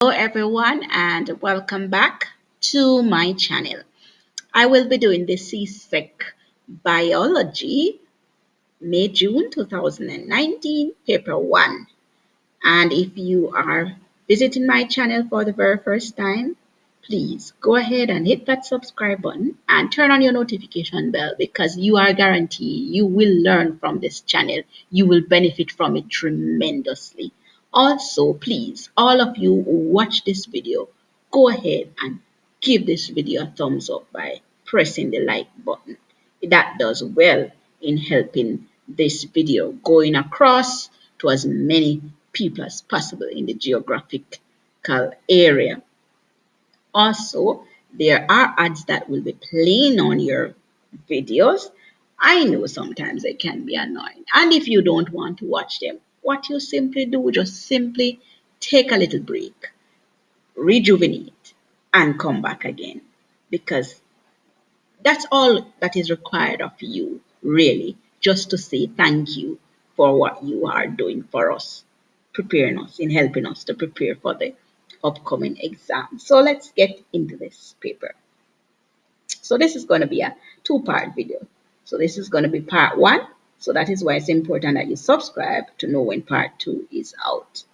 Hello everyone and welcome back to my channel. I will be doing the CSEC Biology May-June 2019 paper 1 and if you are visiting my channel for the very first time please go ahead and hit that subscribe button and turn on your notification bell because you are guaranteed you will learn from this channel. You will benefit from it tremendously also, please, all of you who watch this video, go ahead and give this video a thumbs up by pressing the like button. That does well in helping this video going across to as many people as possible in the geographical area. Also, there are ads that will be playing on your videos. I know sometimes they can be annoying. And if you don't want to watch them, what you simply do, just simply take a little break, rejuvenate, and come back again. Because that's all that is required of you, really, just to say thank you for what you are doing for us, preparing us, in helping us to prepare for the upcoming exam. So let's get into this paper. So this is going to be a two-part video. So this is going to be part one so that is why it's important that you subscribe to know when part two is out.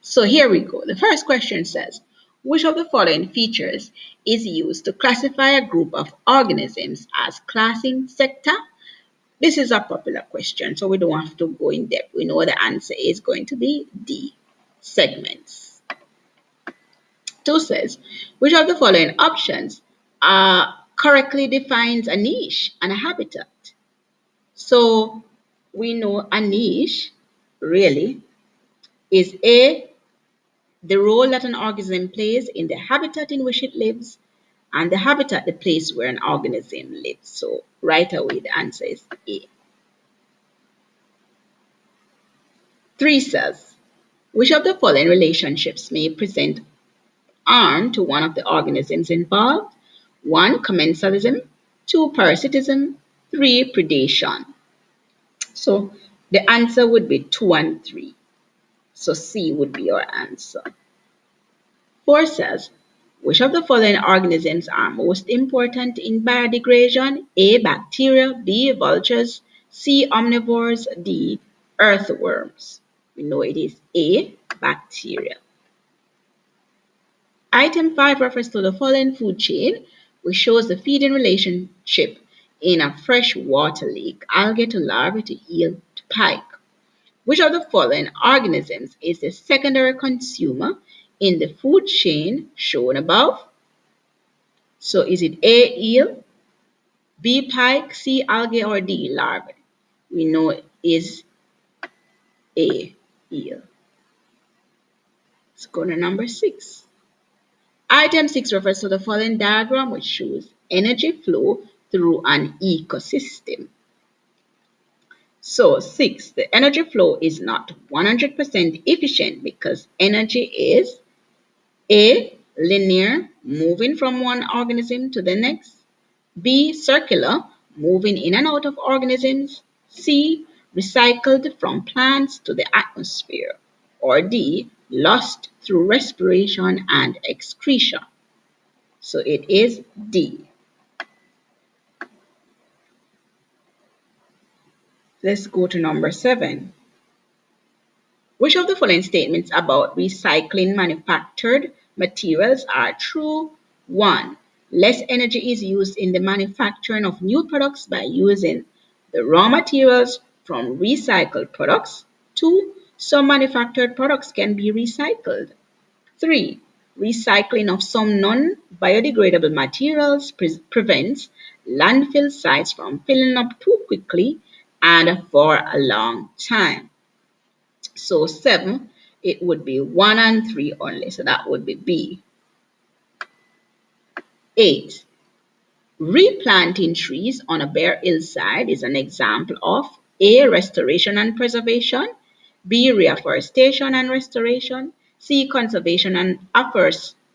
So here we go. The first question says, which of the following features is used to classify a group of organisms as class Insecta? This is a popular question, so we don't have to go in depth. We know the answer is going to be D, segments. 2 says, which of the following options uh, correctly defines a niche and a habitat? So we know a niche really is A, the role that an organism plays in the habitat in which it lives, and the habitat, the place where an organism lives. So right away, the answer is A. 3 says, which of the following relationships may present harm to one of the organisms involved? 1. Commensalism 2. Parasitism 3. Predation. So the answer would be 2 and 3. So C would be your answer. 4 says, which of the following organisms are most important in biodegradation? A. Bacteria. B. Vultures. C. Omnivores. D. Earthworms. We know it is A. Bacteria. Item 5 refers to the following food chain, which shows the feeding relationship in a freshwater lake, algae to larvae to eel to pike. Which of the following organisms is the secondary consumer in the food chain shown above? So is it A, eel, B, pike, C, algae, or D, larvae? We know it is A, eel. Let's go to number six. Item six refers to the following diagram which shows energy flow through an ecosystem. So six, the energy flow is not 100% efficient because energy is A, linear, moving from one organism to the next, B, circular, moving in and out of organisms, C, recycled from plants to the atmosphere, or D, lost through respiration and excretion. So it is D. Let's go to number seven. Which of the following statements about recycling manufactured materials are true? One, less energy is used in the manufacturing of new products by using the raw materials from recycled products. Two, some manufactured products can be recycled. Three, recycling of some non-biodegradable materials pre prevents landfill sites from filling up too quickly and for a long time. So 7, it would be 1 and 3 only. So that would be B. 8. Replanting trees on a bare hillside is an example of A. Restoration and preservation B. Reforestation and restoration C. Conservation and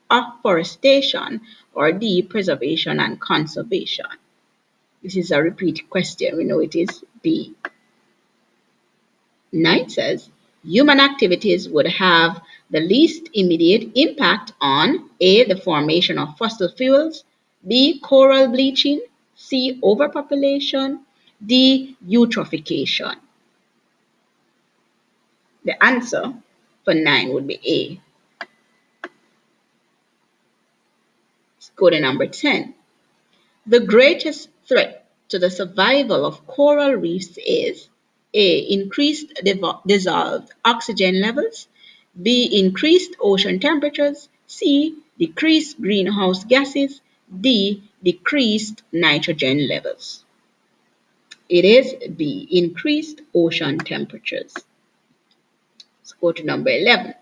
afforestation or D. Preservation and conservation. This is a repeat question. We know it is B. 9 says, human activities would have the least immediate impact on A. The formation of fossil fuels, B. Coral bleaching, C. Overpopulation, D. Eutrophication. The answer for 9 would be A. Let's go to number 10. The greatest threat to the survival of coral reefs is A. Increased dissolved oxygen levels, B. Increased ocean temperatures, C. Decreased greenhouse gases, D. Decreased nitrogen levels. It is B. Increased ocean temperatures. Let's go to number 11.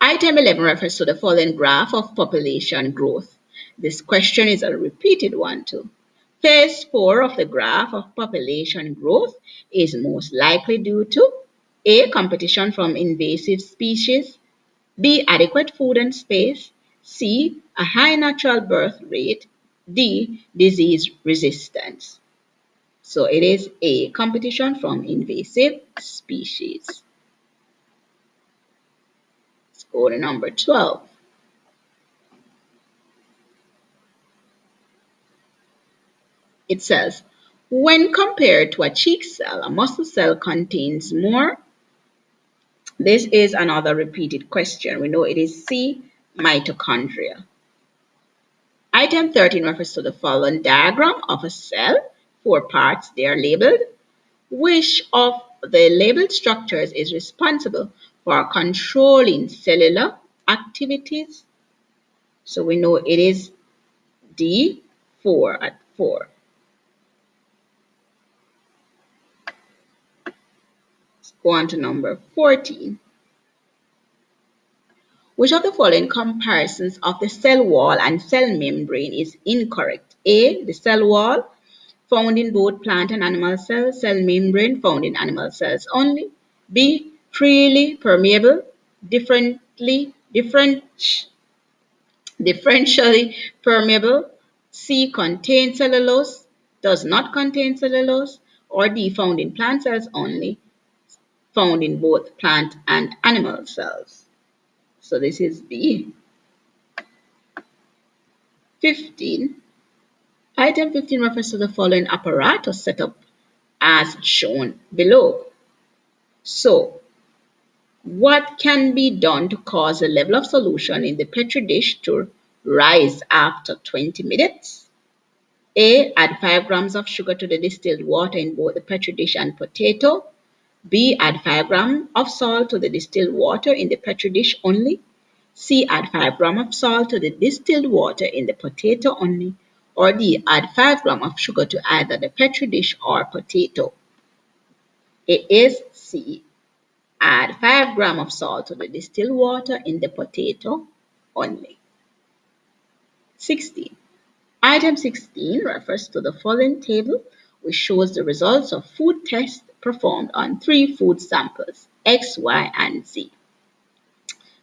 Item 11 refers to the following graph of population growth. This question is a repeated one too. Phase 4 of the graph of population growth is most likely due to A. Competition from invasive species B. Adequate food and space C. A high natural birth rate D. Disease resistance. So it is A. Competition from invasive species. Let's go to number 12. It says, when compared to a cheek cell, a muscle cell contains more. This is another repeated question. We know it is C, mitochondria. Item 13 refers to the following diagram of a cell. Four parts, they are labeled. Which of the labeled structures is responsible for controlling cellular activities? So we know it is D, 4 at 4. Go on to number 14. Which of the following comparisons of the cell wall and cell membrane is incorrect? A. The cell wall found in both plant and animal cells, cell membrane found in animal cells only. B. Freely permeable, differently, different, differentially permeable. C. Contain cellulose, does not contain cellulose. Or D. Found in plant cells only found in both plant and animal cells. So this is B. 15. Item 15 refers to the following apparatus setup as shown below. So, what can be done to cause the level of solution in the Petri dish to rise after 20 minutes? A. Add 5 grams of sugar to the distilled water in both the Petri dish and potato. B. Add 5 gram of salt to the distilled water in the petri dish only. C. Add 5 gram of salt to the distilled water in the potato only. Or D. Add 5 gram of sugar to either the petri dish or potato. It is C. Add 5 gram of salt to the distilled water in the potato only. 16. Item 16 refers to the following table which shows the results of food tests performed on three food samples, X, Y, and Z.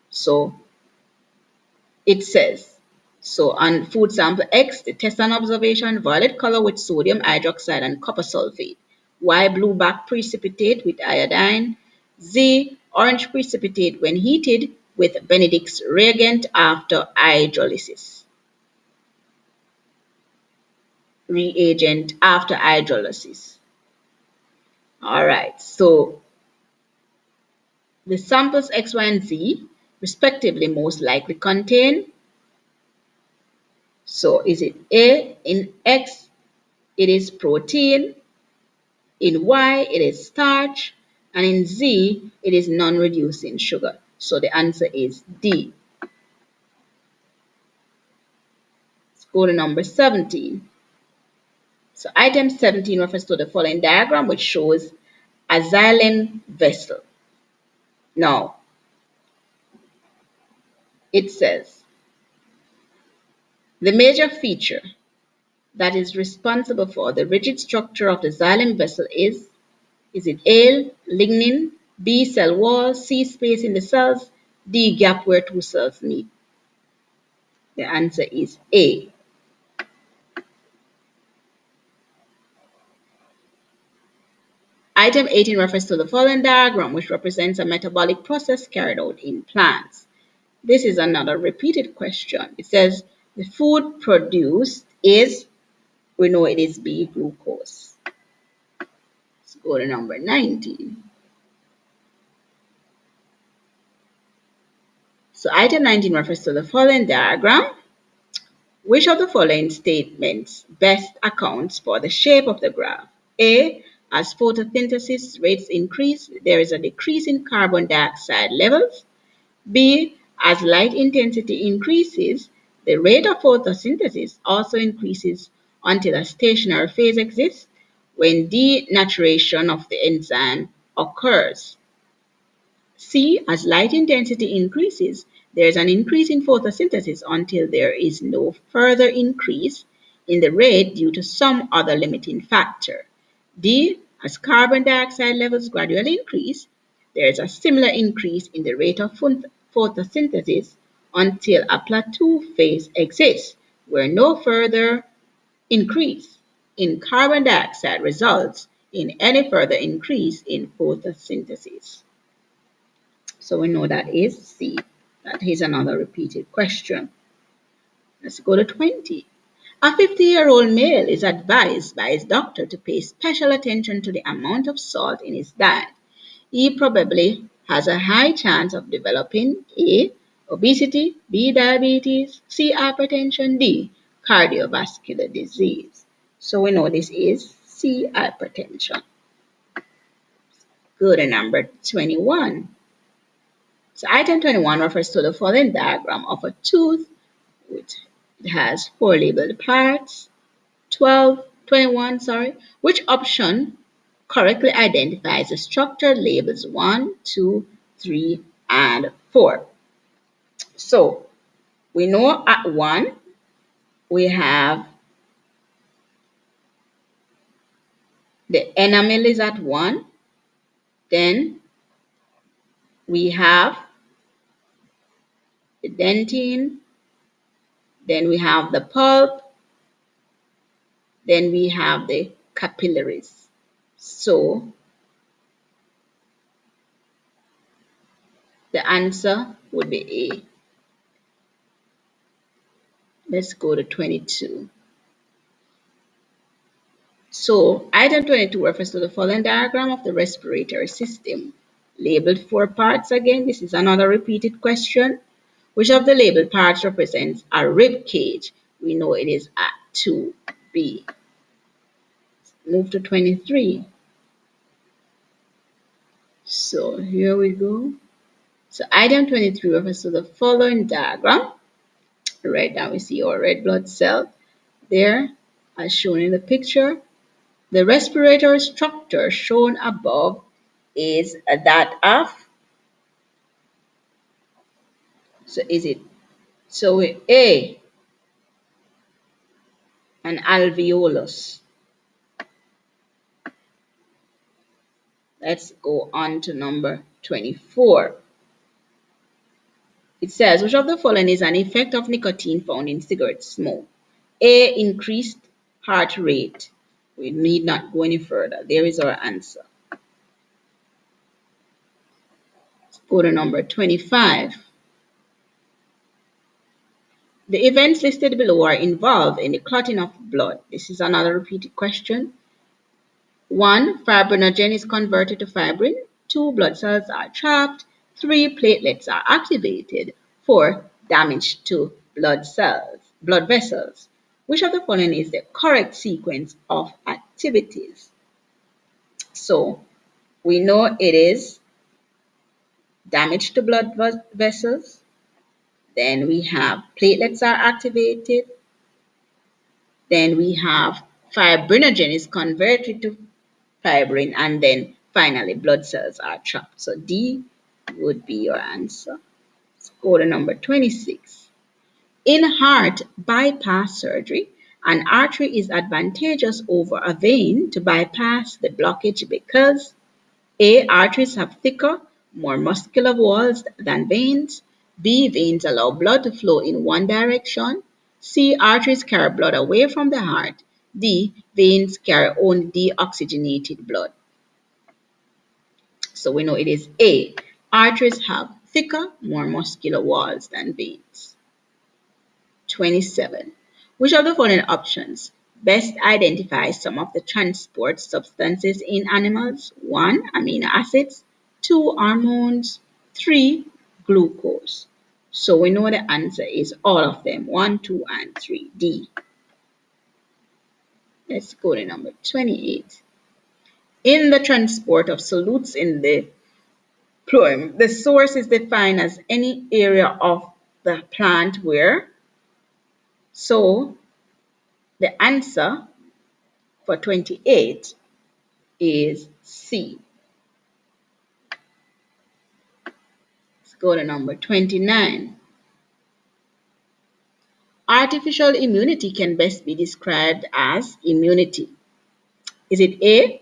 So it says, so on food sample X, the test and observation, violet color with sodium hydroxide and copper sulfate. Y, blue back precipitate with iodine. Z, orange precipitate when heated with Benedict's reagent after hydrolysis. Reagent after hydrolysis. All right, so the samples X, Y, and Z respectively most likely contain. So is it A in X, it is protein, in Y, it is starch, and in Z, it is non-reducing sugar. So the answer is D. Let's go to number 17. So item 17 refers to the following diagram which shows a xylem vessel. Now, it says, the major feature that is responsible for the rigid structure of the xylem vessel is, is it A, lignin, B, cell wall, C, space in the cells, D, gap where two cells meet? The answer is A. Item 18 refers to the following diagram, which represents a metabolic process carried out in plants. This is another repeated question. It says, the food produced is, we know it is B glucose. Let's go to number 19. So item 19 refers to the following diagram. Which of the following statements best accounts for the shape of the graph? A. As photosynthesis rates increase, there is a decrease in carbon dioxide levels. B. As light intensity increases, the rate of photosynthesis also increases until a stationary phase exists when denaturation of the enzyme occurs. C. As light intensity increases, there is an increase in photosynthesis until there is no further increase in the rate due to some other limiting factor. D. As carbon dioxide levels gradually increase, there is a similar increase in the rate of photosynthesis until a plateau phase exists, where no further increase in carbon dioxide results in any further increase in photosynthesis. So we know that is C. That is another repeated question. Let's go to 20. A 50-year-old male is advised by his doctor to pay special attention to the amount of salt in his diet. He probably has a high chance of developing A. Obesity, B. Diabetes, C. Hypertension, D. Cardiovascular disease. So we know this is C. Hypertension. Go to number 21. So item 21 refers to the following diagram of a tooth which it has four labeled parts, 12, 21, sorry, which option correctly identifies the structure labels 1, 2, 3, and 4. So we know at 1 we have the enamel is at 1, then we have the dentine, then we have the pulp, then we have the capillaries. So the answer would be A. Let's go to 22. So item 22 refers to the following diagram of the respiratory system. Labeled four parts again. This is another repeated question. Which of the labeled parts represents a rib cage? We know it is at 2B. Move to 23. So here we go. So item 23 refers to the following diagram. Right now we see our red blood cell there as shown in the picture. The respiratory structure shown above is that of so is it so A an alveolus. Let's go on to number 24. It says, which of the following is an effect of nicotine found in cigarette smoke? A. Increased heart rate. We need not go any further. There is our answer. Let's go to number 25. The events listed below are involved in the clotting of blood. This is another repeated question. 1. Fibrinogen is converted to fibrin. 2. Blood cells are trapped. 3. Platelets are activated. 4. Damage to blood cells, blood vessels. Which of the following is the correct sequence of activities? So, we know it is damage to blood vessels, then we have platelets are activated. Then we have fibrinogen is converted to fibrin and then finally blood cells are trapped. So D would be your answer. To number 26. In heart bypass surgery, an artery is advantageous over a vein to bypass the blockage because A. Arteries have thicker, more muscular walls than veins. B. Veins allow blood to flow in one direction. C. Arteries carry blood away from the heart. D. Veins carry only deoxygenated blood. So we know it is A. Arteries have thicker, more muscular walls than veins. 27. Which of the following options best identifies some of the transport substances in animals? 1. Amino acids. 2. Hormones. 3. Glucose. So we know the answer is all of them. 1, 2, and 3. D. Let's go to number 28. In the transport of solutes in the phloem, the source is defined as any area of the plant where. So the answer for 28 is C. go to number 29. Artificial immunity can best be described as immunity. Is it A,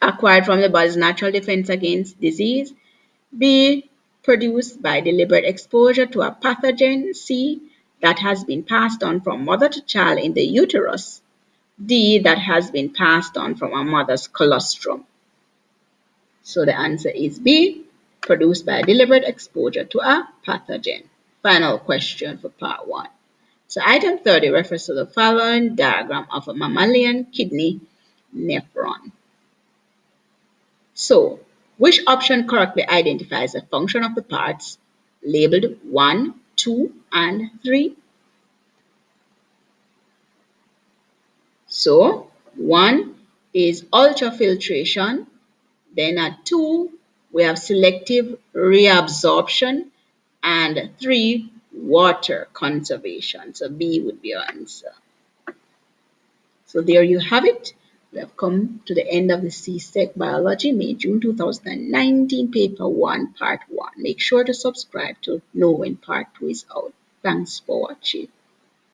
acquired from the body's natural defense against disease. B. Produced by deliberate exposure to a pathogen. C. That has been passed on from mother to child in the uterus. D. That has been passed on from a mother's colostrum. So the answer is B. Produced by deliberate exposure to a pathogen. Final question for part 1. So item 30 refers to the following diagram of a mammalian kidney nephron. So, which option correctly identifies the function of the parts labeled 1, 2, and 3? So, 1 is ultrafiltration. Then at 2, we have selective reabsorption. And 3, water conservation. So, B would be our answer. So, there you have it. We have come to the end of the CSEC Biology, May, June 2019, Paper 1, Part 1. Make sure to subscribe to know when Part 2 is out. Thanks for watching.